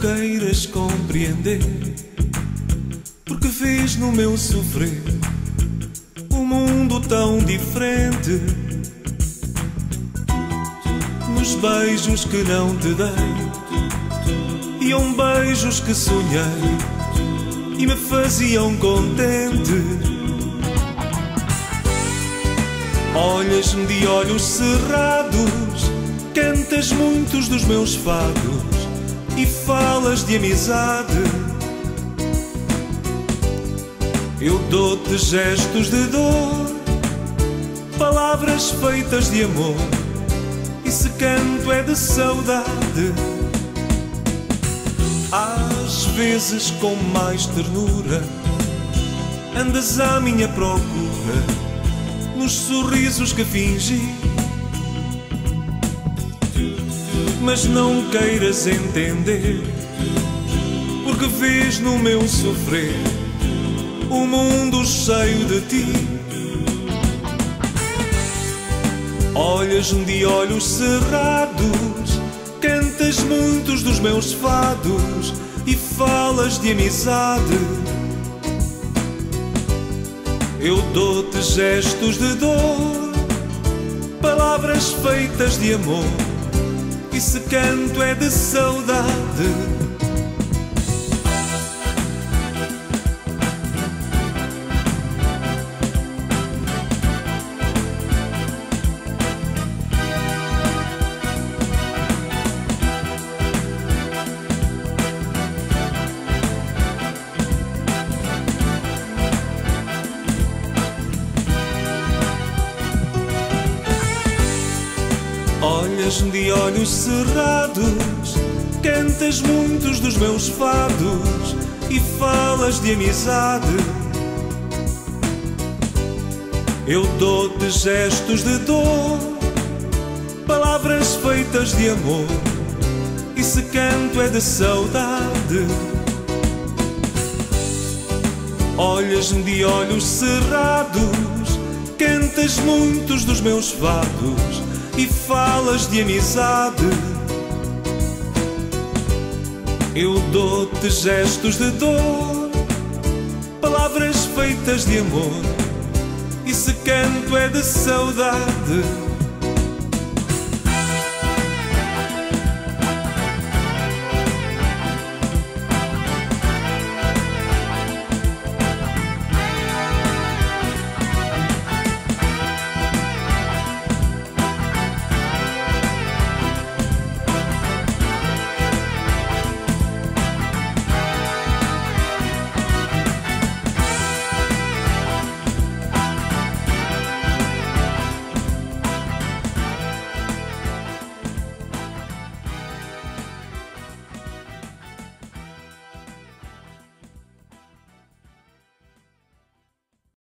Queiras compreender, porque vês no meu sofrer um mundo tão diferente. Nos beijos que não te dei, iam beijos que sonhei e me faziam contente. Olhas-me de olhos cerrados, cantas muitos dos meus fados e falas de amizade. Eu dou-te gestos de dor, palavras feitas de amor, e se canto é de saudade. Às vezes, com mais ternura, andas à minha procura, nos sorrisos que fingi mas não queiras entender, porque vês no meu sofrer o mundo cheio de ti. Olhas-me de olhos cerrados, cantas muitos dos meus fados e falas de amizade. Eu dou-te gestos de dor, palavras feitas de amor e se canto é de saudade. Olhas-me de olhos cerrados, cantas muitos dos meus fados e falas de amizade. Eu dou-te gestos de dor, palavras feitas de amor, e se canto é de saudade. Olhas-me de olhos cerrados, cantas muitos dos meus fados e falas de amizade. Eu dou-te gestos de dor, palavras feitas de amor, e se canto é de saudade.